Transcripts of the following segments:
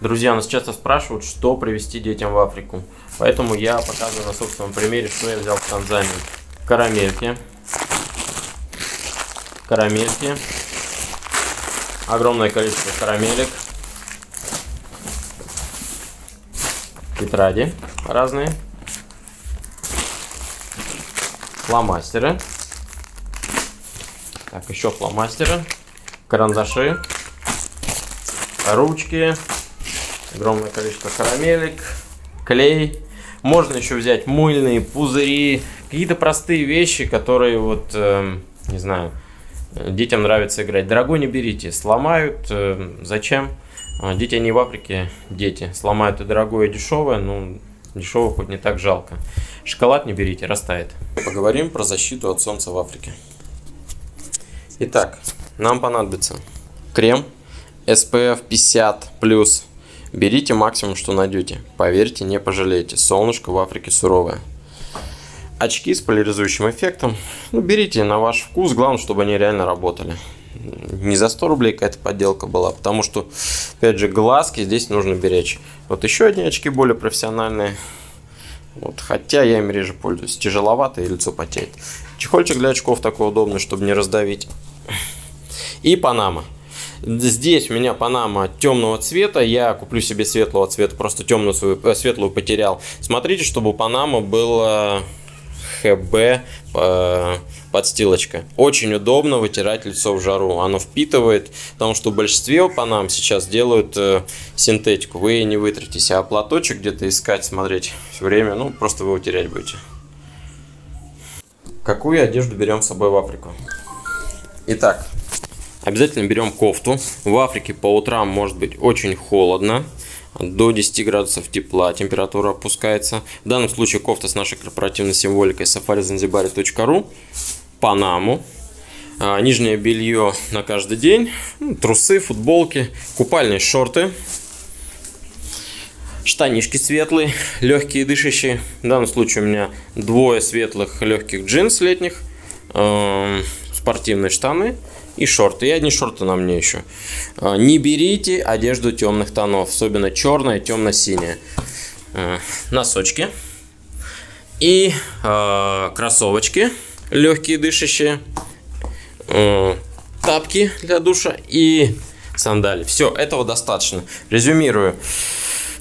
Друзья, нас часто спрашивают, что привезти детям в Африку. Поэтому я показываю на собственном примере, что я взял в Танзании. Карамельки. Карамельки. Огромное количество карамелек. Тетради разные. Фломастеры. Так, еще фломастеры. Карандаши. Ручки огромное количество карамелек, клей. Можно еще взять мыльные пузыри, какие-то простые вещи, которые вот, э, не знаю, детям нравится играть. Дорогой не берите, сломают, э, зачем? А, дети не в Африке, дети. Сломают и дорогое, и дешевое, ну, дешевое хоть не так жалко. Шоколад не берите, растает. Поговорим про защиту от солнца в Африке. Итак, нам понадобится крем SPF 50+, Берите максимум, что найдете. Поверьте, не пожалеете. Солнышко в Африке суровое. Очки с поляризующим эффектом. Ну, берите на ваш вкус. Главное, чтобы они реально работали. Не за 100 рублей какая-то подделка была, потому что, опять же, глазки здесь нужно беречь. Вот еще одни очки более профессиональные. Вот, хотя я им реже пользуюсь. Тяжеловато и лицо потеет. Чехольчик для очков такой удобный, чтобы не раздавить. И панама. Здесь у меня панама темного цвета. Я куплю себе светлого цвета, просто темную свою, э, светлую потерял. Смотрите, чтобы панама было ХБ э, подстилочка. Очень удобно вытирать лицо в жару. Оно впитывает, потому что в большинстве панам сейчас делают э, синтетику. Вы не вытретесь, а платочек где-то искать, смотреть все время, ну, просто вы его терять будете. Какую одежду берем с собой в Африку? Итак, Обязательно берем кофту. В Африке по утрам может быть очень холодно. До 10 градусов тепла температура опускается. В данном случае кофта с нашей корпоративной символикой safarizanzibari.ru. Панаму. А, нижнее белье на каждый день. Ну, трусы, футболки, купальные шорты. Штанишки светлые, легкие дышащие. В данном случае у меня двое светлых легких джинс летних. Э, спортивные штаны и шорты. И одни шорты на мне еще. А, не берите одежду темных тонов, особенно черная, темно-синяя. А, носочки. И э, кроссовочки легкие, дышащие. Э, тапки для душа и сандали. Все, этого достаточно. Резюмирую.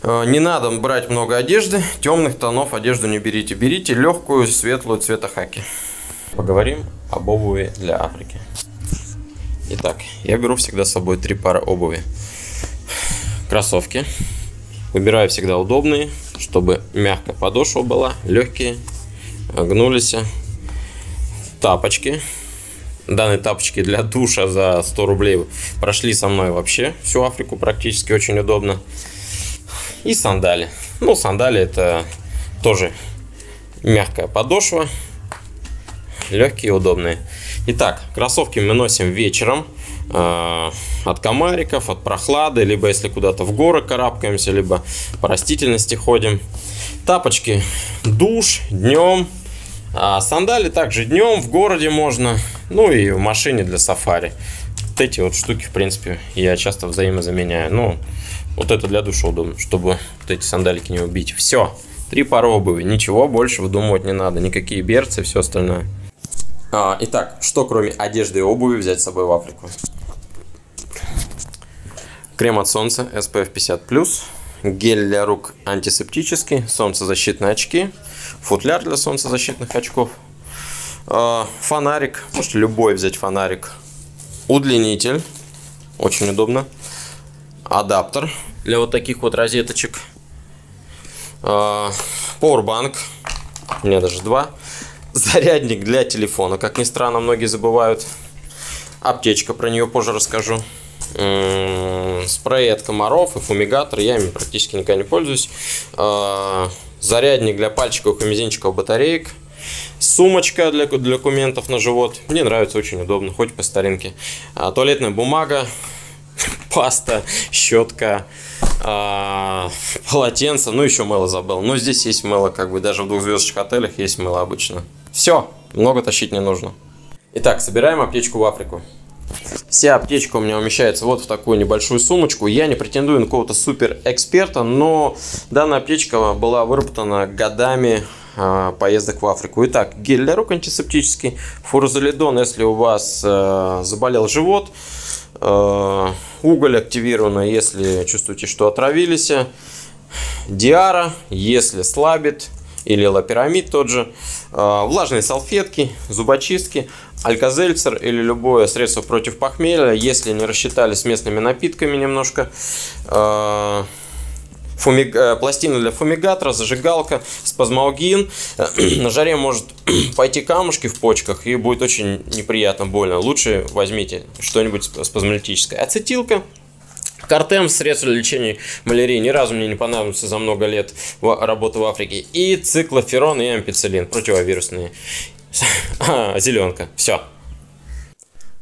Не надо брать много одежды, темных тонов одежду не берите. Берите легкую, светлую цвета хаки. Поговорим об обуви для Африки. Итак, я беру всегда с собой три пары обуви. Кроссовки. Выбираю всегда удобные, чтобы мягкая подошва была, легкие, гнулись. Тапочки. Данные тапочки для душа за 100 рублей прошли со мной вообще всю Африку практически очень удобно. И сандали. Ну, сандали это тоже мягкая подошва, легкие и удобные. Итак, кроссовки мы носим вечером э, от комариков, от прохлады, либо если куда-то в горы карабкаемся, либо по растительности ходим. Тапочки душ днем, а сандали также днем в городе можно, ну и в машине для сафари. Вот эти вот штуки, в принципе, я часто взаимозаменяю. Ну, вот это для душа удобно, чтобы вот эти сандалики не убить. Все, три пары обуви, ничего больше выдумывать не надо, никакие берцы, все остальное. А, итак, что кроме одежды и обуви взять с собой в Африку? Крем от солнца SPF 50+, гель для рук антисептический, солнцезащитные очки, футляр для солнцезащитных очков, а, фонарик, можете любой взять фонарик, удлинитель, очень удобно, адаптер для вот таких вот розеточек, а, Powerbank, у меня даже два, зарядник для телефона. Как ни странно, многие забывают. Аптечка, про нее позже расскажу. Спрей от комаров и фумигатор. Я ими практически никогда не пользуюсь. А, зарядник для пальчиков и мизинчиков батареек. Сумочка для, для документов на живот. Мне нравится, очень удобно, хоть по старинке. А, туалетная бумага, паста, щетка, полотенце, ну еще мыло забыл. Но здесь есть мыло, как бы даже в двухзвездочных отелях есть мыло обычно. Все, много тащить не нужно. Итак, собираем аптечку в Африку. Вся аптечка у меня умещается вот в такую небольшую сумочку. Я не претендую на какого-то супер эксперта, но данная аптечка была выработана годами э, поездок в Африку. Итак, гель для рук антисептический, фурозолидон, если у вас э, заболел живот, уголь активировано, если чувствуете, что отравились, диара, если слабит, или лапирамид тот же, э, влажные салфетки, зубочистки, Альказельцер или любое средство против похмелья, если не рассчитали с местными напитками немножко, э, фумиг... Э, пластина для фумигатора, зажигалка, спазмалгин. На жаре может пойти камушки в почках и будет очень неприятно, больно. Лучше возьмите что-нибудь спазмолитическое. Ацетилка, Картем, средство для лечения малярии, ни разу мне не понадобился за много лет работы в Африке. И циклоферон и ампицилин, противовирусные. А, зеленка. Все.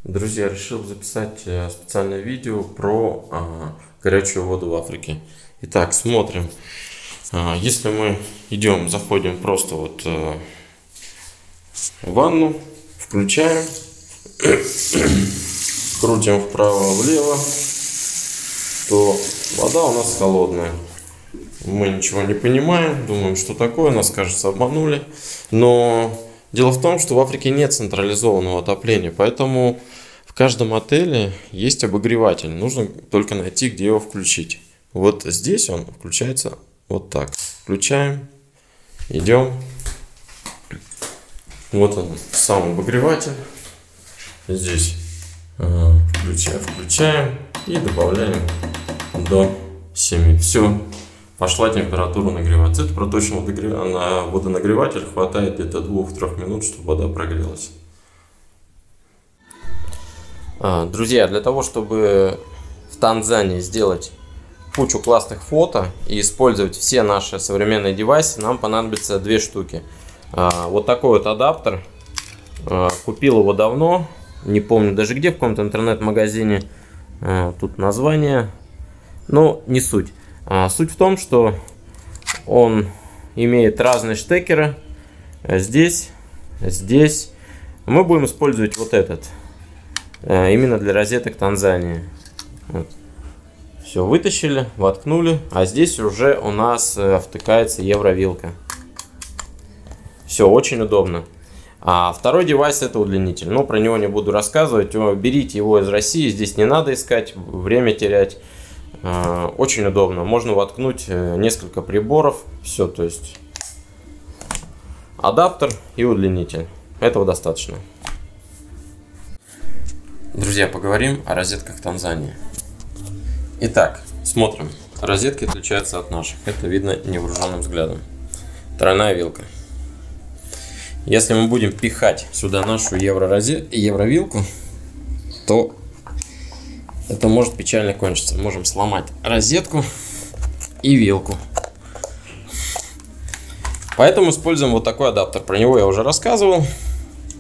Друзья, решил записать э, специальное видео про а, горячую воду в Африке. Итак, смотрим. А, если мы идем, заходим просто вот а, в ванну, включаем, крутим вправо-влево, то вода у нас холодная. Мы ничего не понимаем, думаем, что такое, нас, кажется, обманули. Но Дело в том, что в Африке нет централизованного отопления, поэтому в каждом отеле есть обогреватель. Нужно только найти, где его включить. Вот здесь он включается вот так. Включаем, идем. Вот он, сам обогреватель. Здесь включаем, включаем и добавляем до 7. Все, пошла температура нагреваться. Это проточный на водонагреватель хватает где-то 2-3 минут, чтобы вода прогрелась. А, друзья, для того, чтобы в Танзании сделать кучу классных фото и использовать все наши современные девайсы, нам понадобится две штуки. А, вот такой вот адаптер. А, купил его давно, не помню даже где, в каком-то интернет-магазине. Тут название, но не суть. А, суть в том, что он имеет разные штекеры. Здесь, здесь. Мы будем использовать вот этот. Именно для розеток Танзании. Вот. Все, вытащили, воткнули. А здесь уже у нас э, втыкается евровилка. Все, очень удобно. А второй девайс это удлинитель. Но про него не буду рассказывать. Берите его из России. Здесь не надо искать, время терять. Э, очень удобно. Можно воткнуть э, несколько приборов. Все, то есть адаптер и удлинитель. Этого достаточно. Друзья, поговорим о розетках Танзании. Итак, смотрим. Розетки отличаются от наших. Это видно невооруженным взглядом. Тройная вилка. Если мы будем пихать сюда нашу евро евровилку, то это может печально кончиться. Можем сломать розетку и вилку. Поэтому используем вот такой адаптер. Про него я уже рассказывал.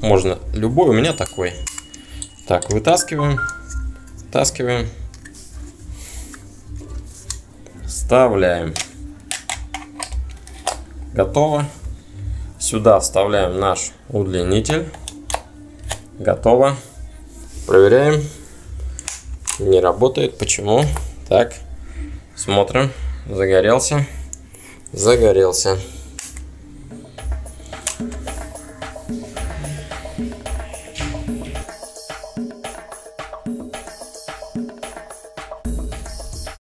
Можно любой, у меня такой. Так, вытаскиваем, вытаскиваем, вставляем. Готово. Сюда вставляем наш удлинитель. Готово. Проверяем не работает. Почему? Так, смотрим. Загорелся. Загорелся.